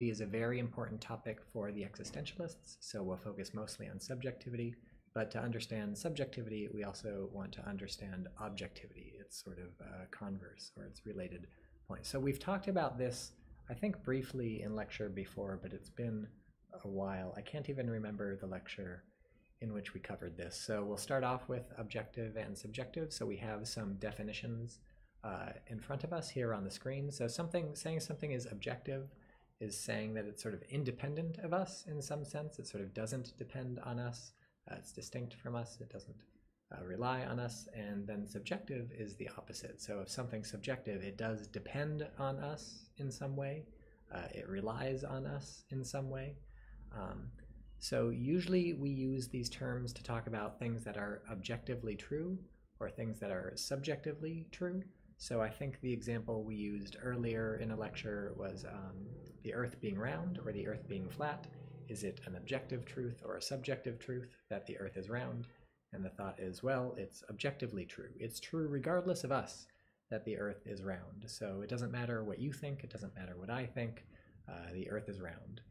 is a very important topic for the existentialists, so we'll focus mostly on subjectivity. But to understand subjectivity, we also want to understand objectivity. It's sort of uh, converse, or it's related point. So we've talked about this, I think, briefly in lecture before, but it's been a while. I can't even remember the lecture in which we covered this. So we'll start off with objective and subjective. So we have some definitions uh, in front of us here on the screen. So something saying something is objective is saying that it's sort of independent of us in some sense. It sort of doesn't depend on us. Uh, it's distinct from us. It doesn't uh, rely on us. And then subjective is the opposite. So if something's subjective, it does depend on us in some way. Uh, it relies on us in some way. Um, so usually we use these terms to talk about things that are objectively true or things that are subjectively true. So I think the example we used earlier in a lecture was um, the Earth being round or the Earth being flat. Is it an objective truth or a subjective truth that the Earth is round? And the thought is, well, it's objectively true. It's true regardless of us that the Earth is round. So it doesn't matter what you think, it doesn't matter what I think, uh, the Earth is round.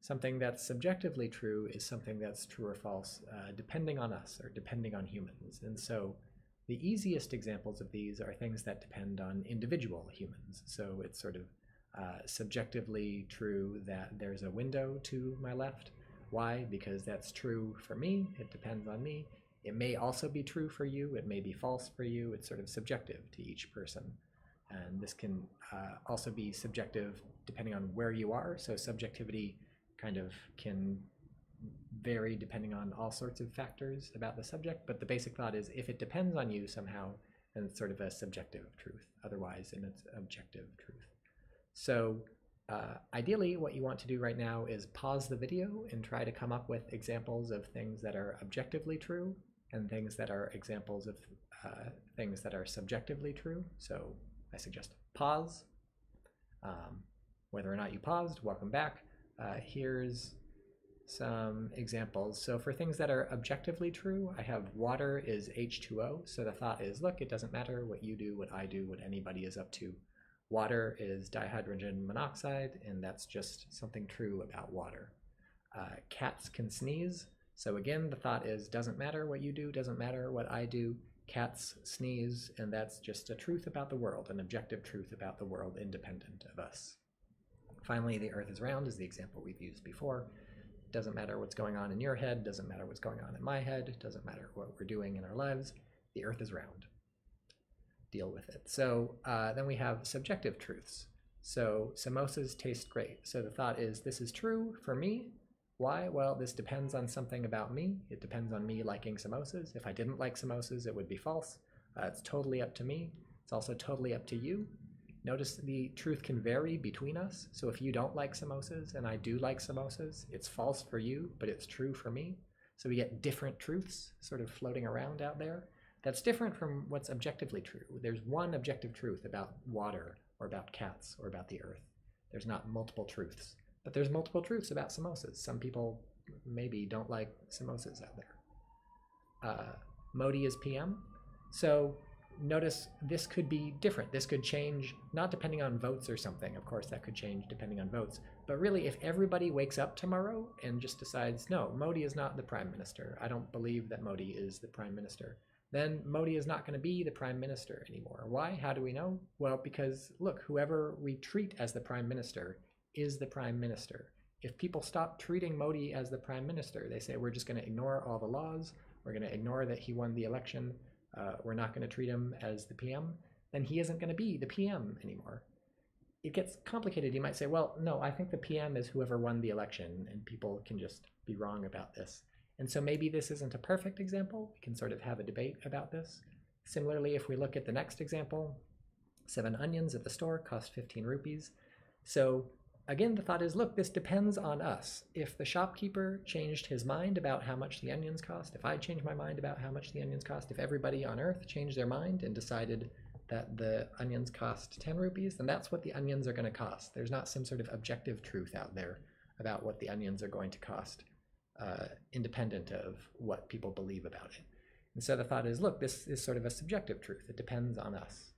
Something that's subjectively true is something that's true or false uh, depending on us or depending on humans. And so the easiest examples of these are things that depend on individual humans. So it's sort of uh, subjectively true that there's a window to my left. Why? Because that's true for me. It depends on me. It may also be true for you. It may be false for you. It's sort of subjective to each person. And this can uh, also be subjective depending on where you are. So subjectivity kind of can vary depending on all sorts of factors about the subject, but the basic thought is if it depends on you somehow, then it's sort of a subjective truth. Otherwise, it's objective truth. So uh, ideally, what you want to do right now is pause the video and try to come up with examples of things that are objectively true and things that are examples of uh, things that are subjectively true. So I suggest pause. Um, whether or not you paused, welcome back. Uh, here's some examples. So for things that are objectively true, I have water is H2O. So the thought is, look, it doesn't matter what you do, what I do, what anybody is up to. Water is dihydrogen monoxide, and that's just something true about water. Uh, cats can sneeze. So again, the thought is, doesn't matter what you do, doesn't matter what I do. Cats sneeze, and that's just a truth about the world, an objective truth about the world independent of us. Finally, the earth is round is the example we've used before. Doesn't matter what's going on in your head, doesn't matter what's going on in my head, doesn't matter what we're doing in our lives. The earth is round. Deal with it. So uh, then we have subjective truths. So samosas taste great. So the thought is this is true for me. Why? Well, this depends on something about me. It depends on me liking samosas. If I didn't like samosas, it would be false. Uh, it's totally up to me. It's also totally up to you. Notice the truth can vary between us. So if you don't like samosas and I do like samosas, it's false for you, but it's true for me. So we get different truths sort of floating around out there. That's different from what's objectively true. There's one objective truth about water or about cats or about the earth. There's not multiple truths, but there's multiple truths about samosas. Some people maybe don't like samosas out there. Uh, Modi is PM. So notice this could be different. This could change, not depending on votes or something. Of course, that could change depending on votes. But really, if everybody wakes up tomorrow and just decides, no, Modi is not the prime minister, I don't believe that Modi is the prime minister, then Modi is not going to be the prime minister anymore. Why? How do we know? Well, because look, whoever we treat as the prime minister is the prime minister. If people stop treating Modi as the prime minister, they say, we're just going to ignore all the laws, we're going to ignore that he won the election, uh, we're not going to treat him as the PM, then he isn't going to be the PM anymore. It gets complicated. You might say, well, no, I think the PM is whoever won the election, and people can just be wrong about this. And so maybe this isn't a perfect example. We can sort of have a debate about this. Similarly, if we look at the next example, seven onions at the store cost 15 rupees. So Again, the thought is, look, this depends on us. If the shopkeeper changed his mind about how much the onions cost, if I changed my mind about how much the onions cost, if everybody on earth changed their mind and decided that the onions cost 10 rupees, then that's what the onions are going to cost. There's not some sort of objective truth out there about what the onions are going to cost, uh, independent of what people believe about it. And so the thought is, look, this is sort of a subjective truth. It depends on us.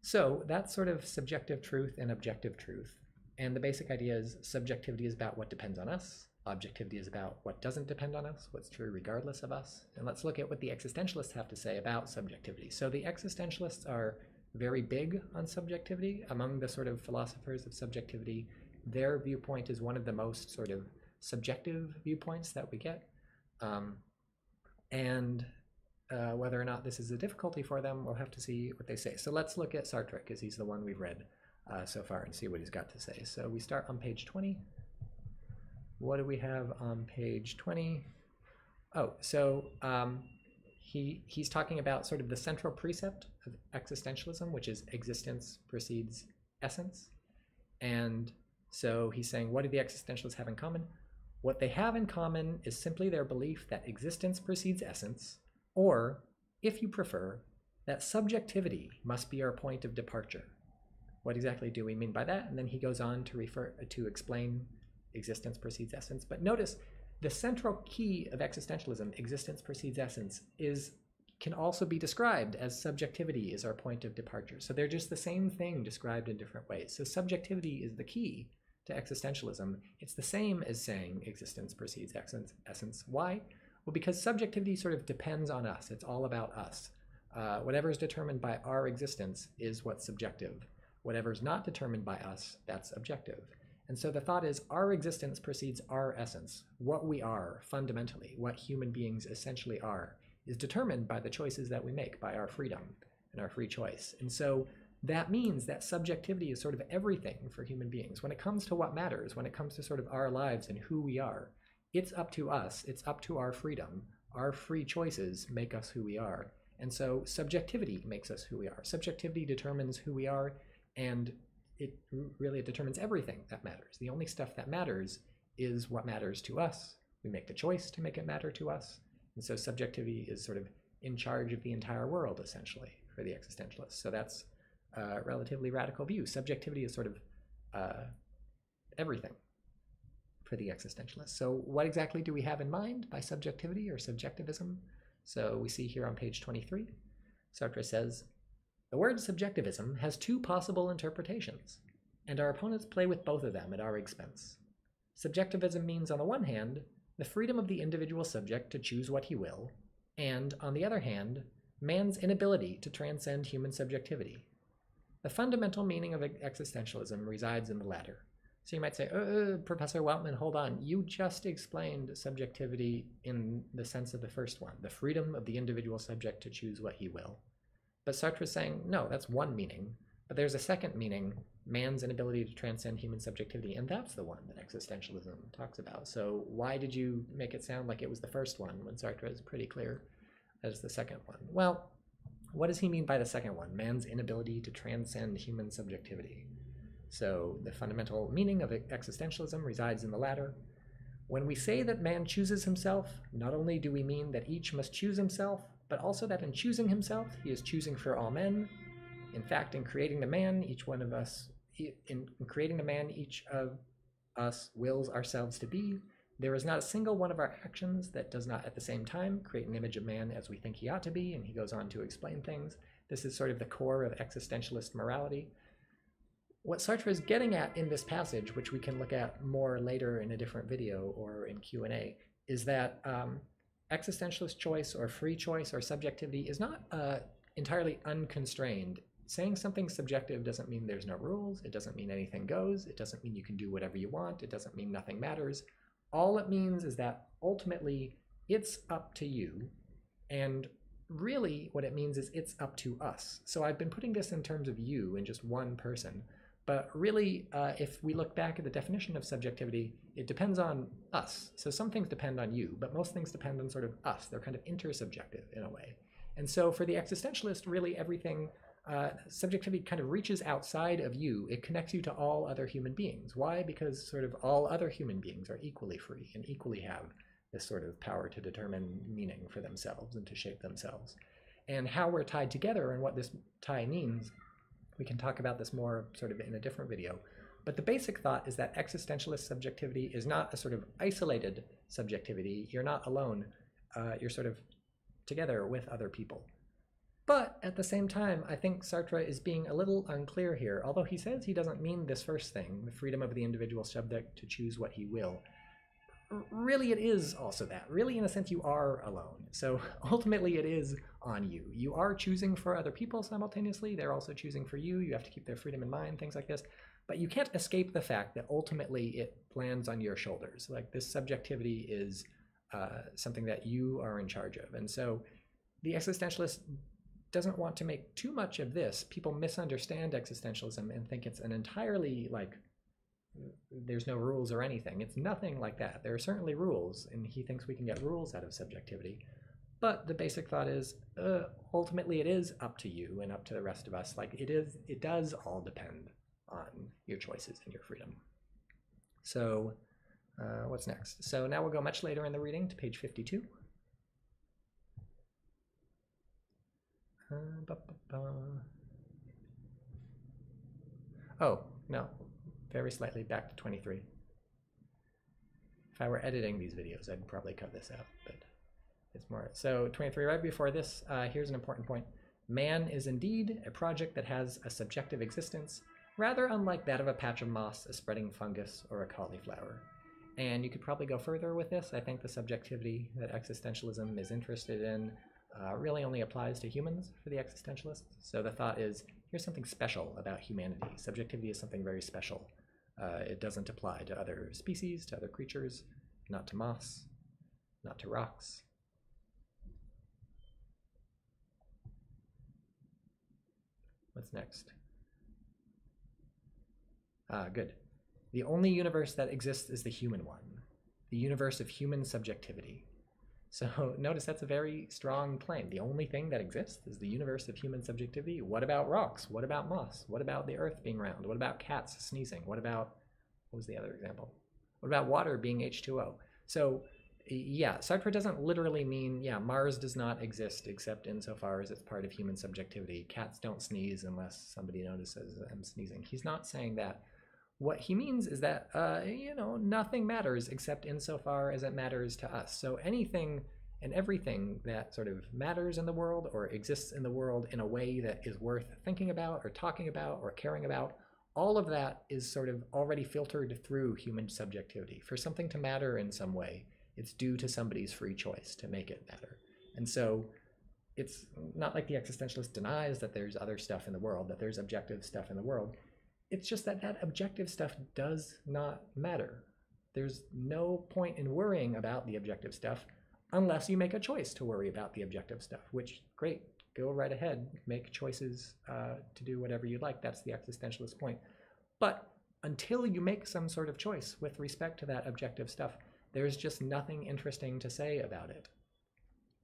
So that's sort of subjective truth and objective truth. And the basic idea is subjectivity is about what depends on us. Objectivity is about what doesn't depend on us, what's true regardless of us. And let's look at what the existentialists have to say about subjectivity. So the existentialists are very big on subjectivity. Among the sort of philosophers of subjectivity, their viewpoint is one of the most sort of subjective viewpoints that we get. Um, and uh, whether or not this is a difficulty for them, we'll have to see what they say. So let's look at Sartre, because he's the one we've read uh, so far, and see what he's got to say. So we start on page 20. What do we have on page 20? Oh, so um, he, he's talking about sort of the central precept of existentialism, which is existence precedes essence. And so he's saying, what do the existentialists have in common? What they have in common is simply their belief that existence precedes essence, or, if you prefer, that subjectivity must be our point of departure. What exactly do we mean by that? And then he goes on to refer to explain existence precedes essence. But notice the central key of existentialism, existence precedes essence, is can also be described as subjectivity is our point of departure. So they're just the same thing described in different ways. So subjectivity is the key to existentialism. It's the same as saying existence precedes essence. essence. Why? Well, because subjectivity sort of depends on us. It's all about us. Uh, whatever is determined by our existence is what's subjective. Whatever is not determined by us, that's objective. And so the thought is our existence precedes our essence. What we are, fundamentally, what human beings essentially are, is determined by the choices that we make, by our freedom and our free choice. And so that means that subjectivity is sort of everything for human beings. When it comes to what matters, when it comes to sort of our lives and who we are, it's up to us, it's up to our freedom. Our free choices make us who we are. And so subjectivity makes us who we are. Subjectivity determines who we are, and it really determines everything that matters. The only stuff that matters is what matters to us. We make the choice to make it matter to us. And so subjectivity is sort of in charge of the entire world, essentially, for the existentialists. So that's a relatively radical view. Subjectivity is sort of uh, everything for the existentialist. So what exactly do we have in mind by subjectivity or subjectivism? So we see here on page 23, Sartre says, the word subjectivism has two possible interpretations, and our opponents play with both of them at our expense. Subjectivism means, on the one hand, the freedom of the individual subject to choose what he will, and, on the other hand, man's inability to transcend human subjectivity. The fundamental meaning of existentialism resides in the latter. So you might say, uh, Professor Weltman, hold on. You just explained subjectivity in the sense of the first one, the freedom of the individual subject to choose what he will. But Sartre is saying, no, that's one meaning. But there's a second meaning, man's inability to transcend human subjectivity, and that's the one that existentialism talks about. So why did you make it sound like it was the first one when Sartre is pretty clear as the second one? Well, what does he mean by the second one, man's inability to transcend human subjectivity? So the fundamental meaning of existentialism resides in the latter. When we say that man chooses himself, not only do we mean that each must choose himself, but also that in choosing himself, he is choosing for all men. In fact, in creating the man, each one of us, in, creating the man, each of us wills ourselves to be. There is not a single one of our actions that does not at the same time create an image of man as we think he ought to be, and he goes on to explain things. This is sort of the core of existentialist morality. What Sartre is getting at in this passage, which we can look at more later in a different video or in Q&A, is that um, existentialist choice or free choice or subjectivity is not uh, entirely unconstrained. Saying something subjective doesn't mean there's no rules. It doesn't mean anything goes. It doesn't mean you can do whatever you want. It doesn't mean nothing matters. All it means is that ultimately it's up to you. And really what it means is it's up to us. So I've been putting this in terms of you and just one person. But really, uh, if we look back at the definition of subjectivity, it depends on us. So some things depend on you, but most things depend on sort of us. They're kind of intersubjective in a way. And so for the existentialist, really everything, uh, subjectivity kind of reaches outside of you. It connects you to all other human beings. Why? Because sort of all other human beings are equally free and equally have this sort of power to determine meaning for themselves and to shape themselves. And how we're tied together and what this tie means we can talk about this more sort of in a different video. But the basic thought is that existentialist subjectivity is not a sort of isolated subjectivity. You're not alone. Uh, you're sort of together with other people. But at the same time, I think Sartre is being a little unclear here. Although he says he doesn't mean this first thing, the freedom of the individual subject to choose what he will. Really, it is also that. Really, in a sense, you are alone. So ultimately, it is on you. You are choosing for other people simultaneously. They're also choosing for you. You have to keep their freedom in mind, things like this. But you can't escape the fact that ultimately it lands on your shoulders. Like this subjectivity is uh, something that you are in charge of. And so the existentialist doesn't want to make too much of this. People misunderstand existentialism and think it's an entirely like there's no rules or anything. It's nothing like that. There are certainly rules, and he thinks we can get rules out of subjectivity. But the basic thought is uh, ultimately it is up to you and up to the rest of us. Like it is, it does all depend on your choices and your freedom. So, uh, what's next? So now we'll go much later in the reading to page 52. Oh, no, very slightly back to 23. If I were editing these videos, I'd probably cut this out, but it's more. So 23, right before this, uh, here's an important point. Man is indeed a project that has a subjective existence, rather unlike that of a patch of moss, a spreading fungus, or a cauliflower. And you could probably go further with this. I think the subjectivity that existentialism is interested in uh, really only applies to humans for the existentialists. So the thought is here's something special about humanity. Subjectivity is something very special. Uh, it doesn't apply to other species, to other creatures, not to moss, not to rocks. What's next? Ah, good. The only universe that exists is the human one, the universe of human subjectivity. So notice that's a very strong claim. The only thing that exists is the universe of human subjectivity. What about rocks? What about moss? What about the earth being round? What about cats sneezing? What about, what was the other example? What about water being H2O? So yeah, Sartre doesn't literally mean, yeah, Mars does not exist except insofar as it's part of human subjectivity. Cats don't sneeze unless somebody notices them sneezing. He's not saying that. What he means is that, uh, you know, nothing matters except insofar as it matters to us. So anything and everything that sort of matters in the world or exists in the world in a way that is worth thinking about or talking about or caring about, all of that is sort of already filtered through human subjectivity. For something to matter in some way, it's due to somebody's free choice to make it matter. And so it's not like the existentialist denies that there's other stuff in the world, that there's objective stuff in the world. It's just that that objective stuff does not matter. There's no point in worrying about the objective stuff unless you make a choice to worry about the objective stuff, which, great, go right ahead, make choices uh, to do whatever you like. That's the existentialist point. But until you make some sort of choice with respect to that objective stuff, there's just nothing interesting to say about it.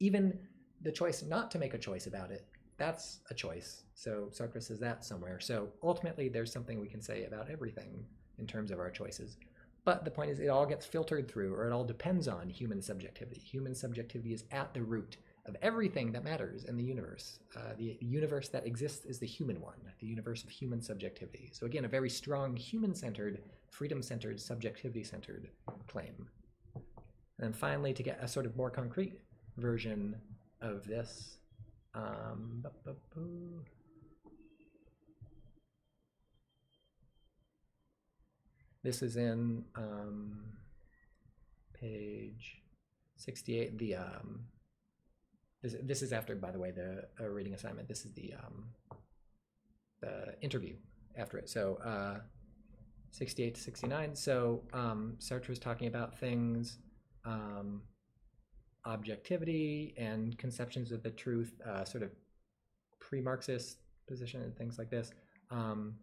Even the choice not to make a choice about it that's a choice. So Sartre is that somewhere. So ultimately, there's something we can say about everything in terms of our choices. But the point is, it all gets filtered through, or it all depends on human subjectivity. Human subjectivity is at the root of everything that matters in the universe. Uh, the universe that exists is the human one, the universe of human subjectivity. So again, a very strong human-centered, freedom-centered, subjectivity-centered claim. And then finally, to get a sort of more concrete version of this, um, this is in um, page 68. The um, this, this is after, by the way, the uh, reading assignment. This is the um, the interview after it. So uh, 68 to 69. So um, Sartre is talking about things um, objectivity and conceptions of the truth, uh, sort of pre-Marxist position and things like this. Um,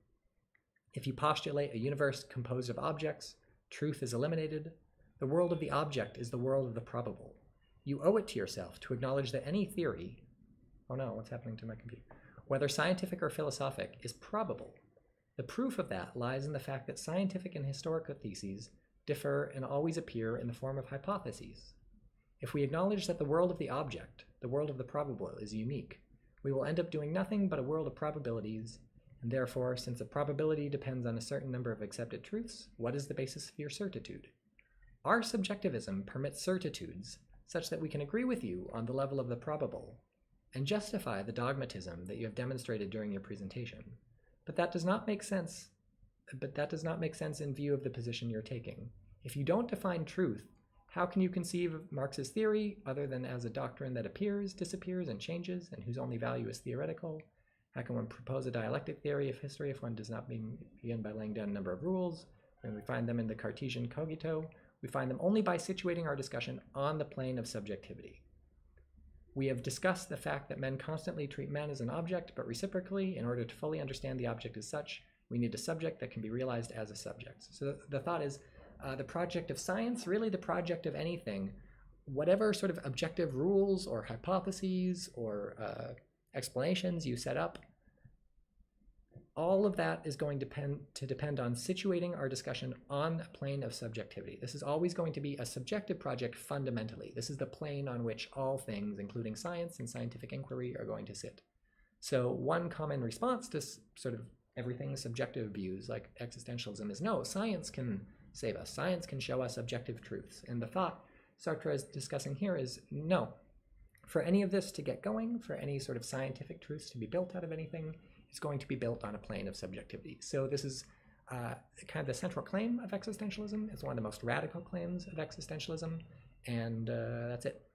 if you postulate a universe composed of objects, truth is eliminated. The world of the object is the world of the probable. You owe it to yourself to acknowledge that any theory, oh no, what's happening to my computer, whether scientific or philosophic, is probable. The proof of that lies in the fact that scientific and historical theses differ and always appear in the form of hypotheses. If we acknowledge that the world of the object, the world of the probable, is unique, we will end up doing nothing but a world of probabilities, and therefore, since a probability depends on a certain number of accepted truths, what is the basis of your certitude? Our subjectivism permits certitudes such that we can agree with you on the level of the probable, and justify the dogmatism that you have demonstrated during your presentation. But that does not make sense. But that does not make sense in view of the position you're taking. If you don't define truth, how can you conceive of Marx's theory other than as a doctrine that appears, disappears, and changes, and whose only value is theoretical? How can one propose a dialectic theory of history if one does not begin by laying down a number of rules? When we find them in the Cartesian cogito, we find them only by situating our discussion on the plane of subjectivity. We have discussed the fact that men constantly treat men as an object, but reciprocally, in order to fully understand the object as such, we need a subject that can be realized as a subject. So the thought is uh, the project of science, really the project of anything, whatever sort of objective rules or hypotheses or uh, explanations you set up, all of that is going to depend, to depend on situating our discussion on a plane of subjectivity. This is always going to be a subjective project fundamentally. This is the plane on which all things, including science and scientific inquiry, are going to sit. So one common response to sort of everything subjective views like existentialism is no, science can save us. Science can show us objective truths. And the thought Sartre is discussing here is no. For any of this to get going, for any sort of scientific truths to be built out of anything, is going to be built on a plane of subjectivity. So this is uh, kind of the central claim of existentialism. It's one of the most radical claims of existentialism, and uh, that's it.